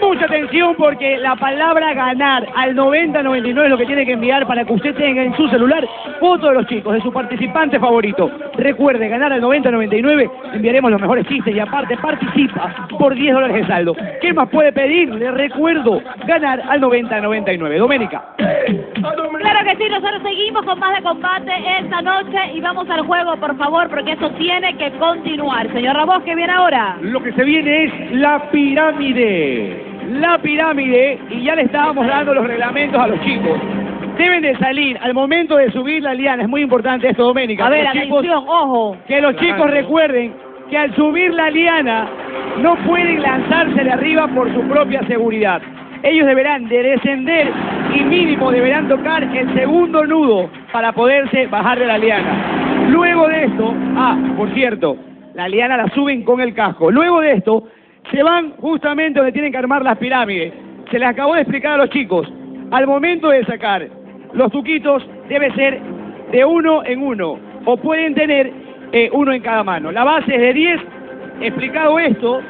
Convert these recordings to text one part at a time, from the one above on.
Mucha atención porque la palabra ganar al 90-99 es lo que tiene que enviar para que usted tenga en su celular fotos de los chicos, de su participante favorito. Recuerde, ganar al 90-99, enviaremos los mejores chistes y aparte participa por 10 dólares de saldo. ¿Qué más puede pedir? Le recuerdo, ganar al 90-99. Doménica. Sí, nosotros seguimos con más de combate esta noche y vamos al juego, por favor, porque esto tiene que continuar. Señor Ramos, ¿qué viene ahora? Lo que se viene es la pirámide. La pirámide, y ya le estábamos dando los reglamentos a los chicos. Deben de salir al momento de subir la liana. Es muy importante esto, Doménica. A que ver, los chicos- atención, ojo. que los chicos recuerden que al subir la liana no pueden lanzarse de arriba por su propia seguridad. Ellos deberán de descender y mínimo deberán tocar el segundo nudo para poderse bajar de la liana. Luego de esto, ah, por cierto, la liana la suben con el casco. Luego de esto, se van justamente donde tienen que armar las pirámides. Se les acabó de explicar a los chicos. Al momento de sacar los tuquitos, debe ser de uno en uno. O pueden tener eh, uno en cada mano. La base es de 10. Explicado esto,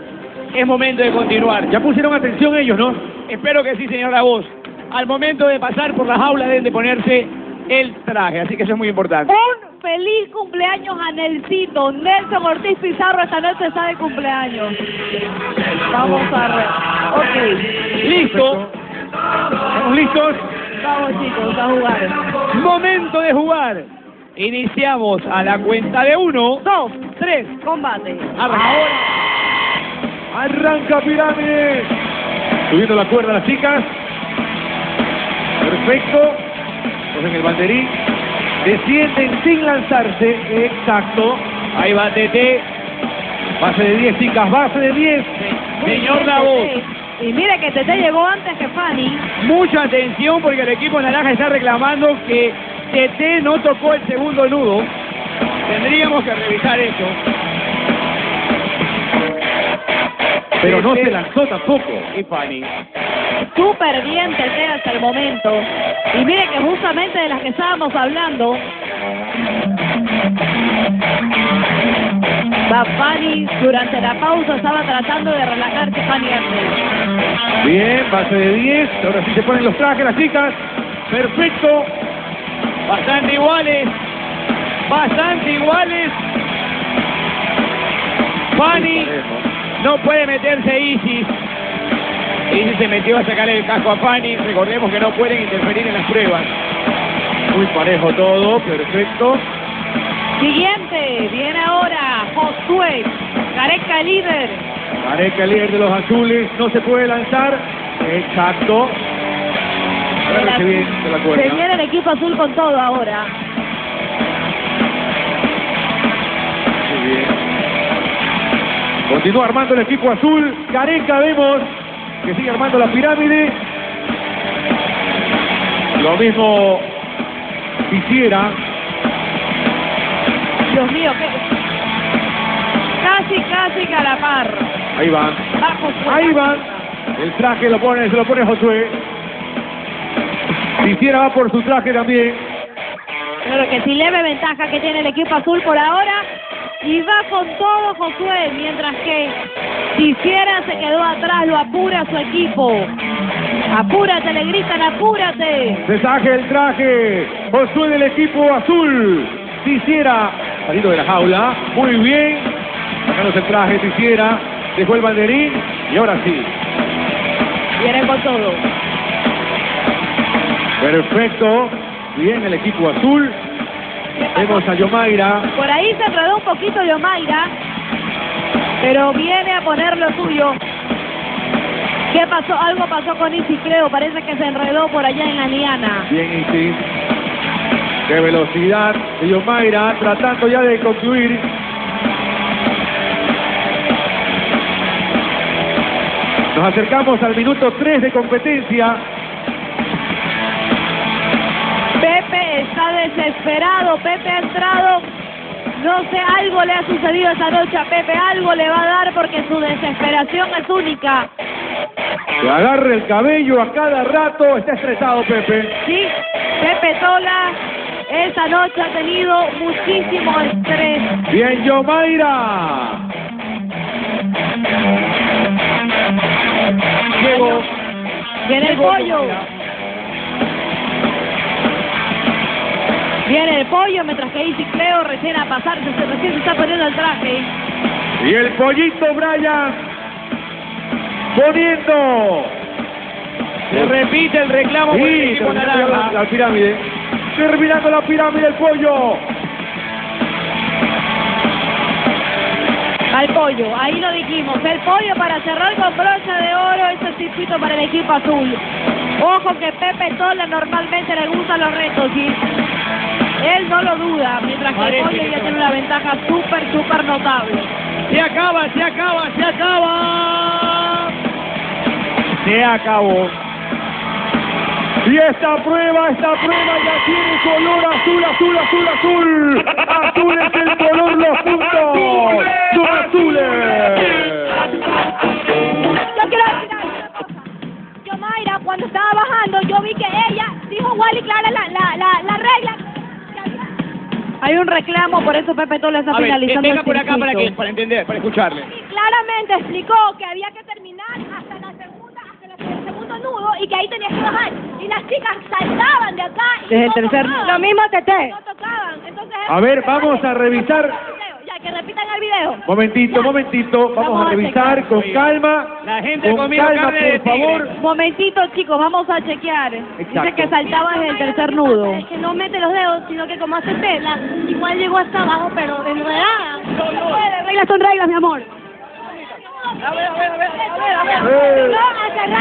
es momento de continuar. Ya pusieron atención ellos, ¿no? Espero que sí, señora Voz. Al momento de pasar por la jaula deben de ponerse el traje, así que eso es muy importante. Un feliz cumpleaños a Nelsito. Nelson Ortiz Pizarro esta noche está de cumpleaños. Vamos a ver. Ok. ¿Listo? ¿Estamos listos? Vamos chicos, a jugar. Momento de jugar. Iniciamos a la cuenta de uno, Dos, tres, combate. ahora. Arranca pirámide. Subiendo la cuerda las chicas. Perfecto. Cogen el banderín. Descienden sin lanzarse. Exacto. Ahí va Tete. Base de 10, chicas. Base de 10. Muy Señor bien, La Voz. Tete. Y mire que Tete llegó antes que Fanny. Mucha atención porque el equipo naranja está reclamando que TT no tocó el segundo nudo. Tendríamos que revisar eso. Pero no Tete se lanzó tampoco. Y Fanny. Súper bien Tete hasta el momento. Y mire que justamente de las que estábamos hablando, Fanny durante la pausa estaba tratando de relajarse Fanny antes. Bien, base de 10. Ahora sí se ponen los trajes las chicas. Perfecto. Bastante iguales. Bastante iguales. Fanny no puede meterse Isis. Isis se metió a sacarle el casco a Fanny. Recordemos que no pueden interferir en las pruebas. Muy parejo todo. Perfecto. Siguiente, viene ahora Josué, Careca líder. Gareca, el líder de los azules. No se puede lanzar. Exacto. De la Se viene el equipo azul con todo ahora. Muy bien. Continúa armando el equipo azul. Gareca vemos que sigue armando la pirámide. Lo mismo quisiera. Dios mío, qué... Casi, casi que a la par. Ahí van. Ahí van. El traje lo pone, se lo pone Josué. Quisiera va por su traje también. Claro que sí, leve ventaja que tiene el equipo azul por ahora. Y va con todo Josué, mientras que Quisiera se quedó atrás, lo apura su equipo. Apúrate, le gritan, apúrate. Mensaje el traje. Josué del equipo azul. Quisiera. Salido de la jaula. Muy bien. Sacándose el traje. Quisiera. Dejó el banderín. Y ahora sí. Vienen con todo. Perfecto. Bien el equipo azul. Vemos a Yomaira. Por ahí se enredó un poquito Yomaira, pero viene a poner lo suyo. ¿Qué pasó? Algo pasó con Isi, creo. Parece que se enredó por allá en la liana. Bien Isi. Qué velocidad Yomaira. Tratando ya de concluir. Nos acercamos al minuto 3 de competencia. Pepe está desesperado, Pepe ha entrado, no sé, algo le ha sucedido esa noche a Pepe, algo le va a dar porque su desesperación es única. Que agarra el cabello a cada rato, está estresado Pepe. Sí, Pepe Tola esta noche ha tenido muchísimo estrés. Bien, Yomaira. Diego. Viene el pollo. Viene el pollo, mientras que Easy Cleo recién a pasarse, se- recién se está poniendo el traje. Y el pollito Brian poniendo. Se repite el reclamo por el Sí, equipo terminando la, naranja. la pirámide. Terminando la pirámide el pollo. Al pollo, ahí lo dijimos. El pollo para cerrar con brocha de oro, ese circuito para el equipo azul. Ojo que Pepe Tola normalmente le gustan los retos y él no lo duda, mientras que el Parece que ya tiene una ventaja súper, súper notable. Se acaba, se acaba, se acaba. Se acabó. Y esta prueba, esta prueba ya tiene color azul, azul, azul, azul. Azul es el color, los puntos. Son azules. Yo quiero decir cosa. Yo, Mayra, cuando estaba bajando, yo vi que ella dijo Wally Clara la, la, la, la regla. Hay un reclamo, por eso Pepe Tola está A ver, finalizando venga el por acá para, que, para entender, para escucharle. Y claramente explicó que había que terminar hasta la segunda, hasta la- el segundo nudo y que ahí tenías que bajar. Y las chicas saltaban de acá y Desde no el tercer- tocaban. Lo mismo Tete. No tocaban. Entonces, A ver, vamos a revisar. Que repitan el video. Momentito, momentito. Vamos Vamos a a revisar con calma. La gente Con calma, carne de por favor. Momentito, chicos, vamos a chequear. Dice Exacto. que saltaba desde el tercer nudo. Es que no mete los dedos, sino que como hace tela, igual llegó hasta abajo, pero enredada. No puede, reglas son reglas, mi amor. A ver, a ver, a ver, a ver, a ver. Eh. No,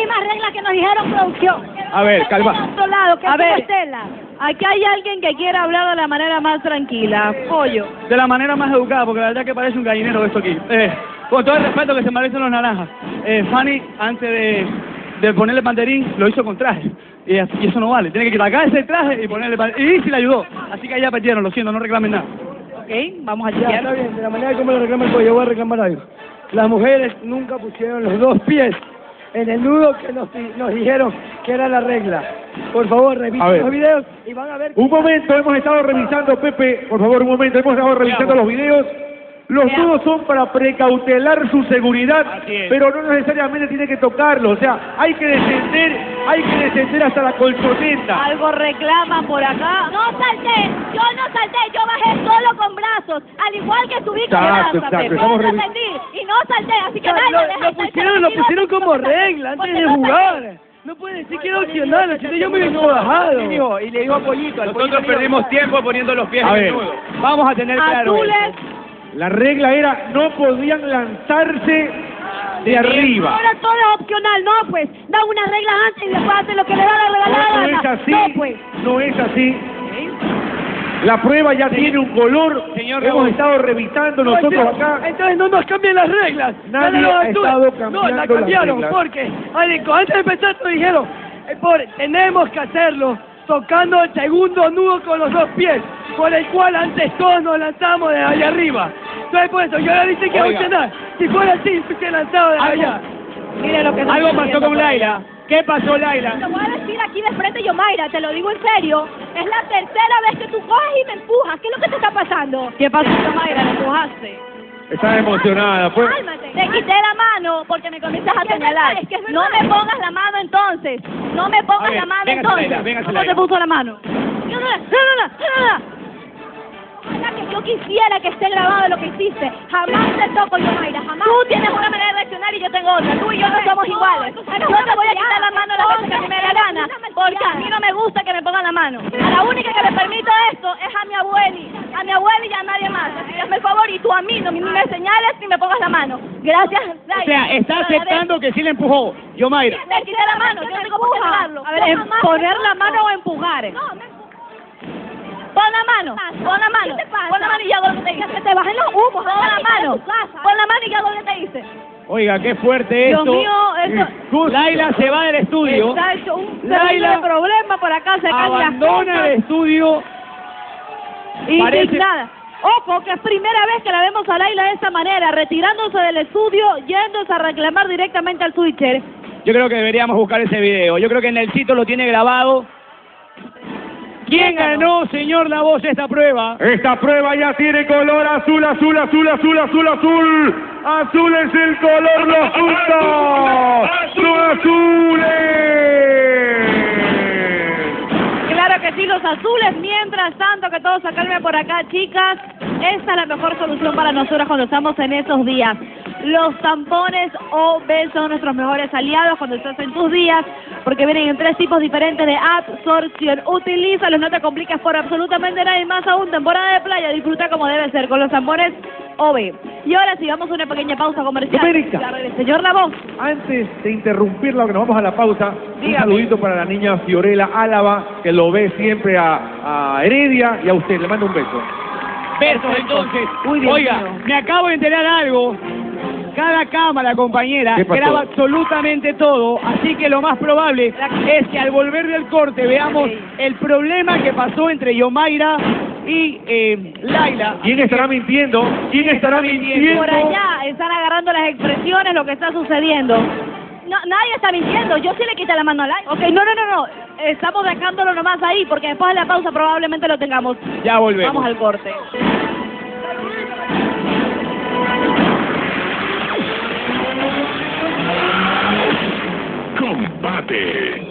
mismas reglas que nos dijeron producción. A ver, calma. Del otro lado, que A ver. Estela. Aquí hay alguien que quiere hablar de la manera más tranquila. Pollo. De la manera más educada, porque la verdad que parece un gallinero esto aquí. Eh, con todo el respeto que se merecen los naranjas. Eh, Fanny, antes de, de ponerle banderín, lo hizo con traje. Y, y eso no vale. Tiene que sacarse el traje y ponerle banderín. Y sí le ayudó. Así que ya perdieron, lo siento, no reclamen nada. Ok, vamos a Ya, está chequear. bien, de la manera como lo reclama el pollo, voy a reclamar algo. Las mujeres nunca pusieron los dos pies en el nudo que nos, nos dijeron que era la regla. Por favor, revisen los videos y van a ver Un momento, hemos estado revisando, Pepe, por favor, un momento, hemos estado revisando los videos. Los Veamos. nudos son para precautelar su seguridad, pero no necesariamente tiene que tocarlo. O sea, hay que descender, hay que descender hasta la colchoneta. Algo reclama por acá. No salté, yo no salté, yo bajé solo con brazos, al igual que subí con brazos. exacto, Yo defendí y no salté, así que Lo- nadie lo- deja lo pusieron, lo pusieron como regla antes de no salté. jugar. No puede decir que era opcional, si no yo me hubiese bajado. Y le dijo a Pollito. al Nosotros perdimos tiempo poniendo los pies A en el nudo. Vamos a tener claro. Azules. La regla era no podían lanzarse de arriba. Ahora todo es opcional, no pues, da unas reglas antes y después hace lo que le da la regalada. No, no es así, No pues. no es así. La prueba ya tiene un color. Señor Hemos Raúl. estado revisando nosotros acá. Entonces no nos cambien las reglas. Nadie no ha las estado cambiando No, la las cambiaron reglas. porque antes de empezar nos dijeron, eh, por, tenemos que hacerlo tocando el segundo nudo con los dos pies, por el cual antes todos nos lanzamos de allá arriba. Entonces por eso yo le dije que a Oiga. opcionar. Si fuera así, se lanzado de Algo- allá. Mire lo que Algo pasó con. Laila. ¿Qué pasó, Laila? Te voy a decir aquí de frente, yo Mayra, te lo digo en serio. Es la tercera vez que tú coges y me empujas. ¿Qué es lo que te está pasando? ¿Qué pasó, Mayra? ¿Le empujaste? Está emocionada. Fue... Cálmate. Te quité la mano porque me comienzas a señalar. Es que es no me pongas la mano entonces. No me pongas A ver, la mano véngase, entonces. Laila, véngase, ¿Cómo te puso la mano? Yo no, la- no, no, no, no, no. Yo quisiera que esté grabado lo que hiciste. Jamás te toco yo, Mayra, jamás. Tú tienes una manera de reaccionar y yo tengo otra. Tú y yo no somos iguales. Yo te voy a quitar la mano las veces que a mí me dé la gana, porque a mí no me gusta que me pongan la mano. A la única que le permito esto es a mi abueli, a mi abueli y a nadie más. Así que hazme el favor y tú a mí no ni me señales ni me pongas la mano. Gracias, O sea, está aceptando que sí le empujó. Yo, Mayra. Te quité la mano, yo no tengo por qué negarlo. A ver, ¿poner la mano o empujar? No, me Pon la mano, pon la mano, pon la mano y hago lo que te hice. Que te bajen los humos, pon la mano, pon la mano y hago lo que te hice. Oiga, qué fuerte Dios esto. mío, eso... Laila se va del estudio. Está hecho un Laila problema por acá, se Abandona el estudio. parece- Indignada. Ojo, que es primera vez que la vemos a Laila de esta manera, retirándose del estudio, yéndose a reclamar directamente al switcher. Yo creo que deberíamos buscar ese video. Yo creo que Nelsito lo tiene grabado. ¿Quién ganó, señor La Voz, esta prueba? Esta prueba ya tiene color azul, azul, azul, azul, azul, azul. Azul es el color los puntos. Los azules. Claro que sí, los azules. Mientras tanto, que todos se calmen por acá, chicas. Esta es la mejor solución para nosotros cuando estamos en esos días. Los tampones OB son nuestros mejores aliados cuando estás en tus días, porque vienen en tres tipos diferentes de absorción. Utilízalos, no te compliques por absolutamente nada y más aún, temporada de playa, disfruta como debe ser con los tampones OB. Y ahora sí, vamos a una pequeña pausa comercial. El señor La Voz. Antes de interrumpirlo, que nos vamos a la pausa, un saludito para la niña Fiorella Álava, que lo ve siempre a, a Heredia y a usted. Le mando un beso. Besos entonces. Uy, Dios Oiga, mío. me acabo de enterar algo. Cada cámara, compañera, graba absolutamente todo, así que lo más probable es que al volver del corte veamos el problema que pasó entre Yomaira y eh, Laila. ¿Quién estará mintiendo? ¿Quién estará mintiendo? Por allá están agarrando las expresiones, lo que está sucediendo. No, nadie está mintiendo. Yo sí le quité la mano al aire. Ok, no, no, no, no. Estamos dejándolo nomás ahí porque después de la pausa probablemente lo tengamos. Ya volvemos. Vamos al corte. combate.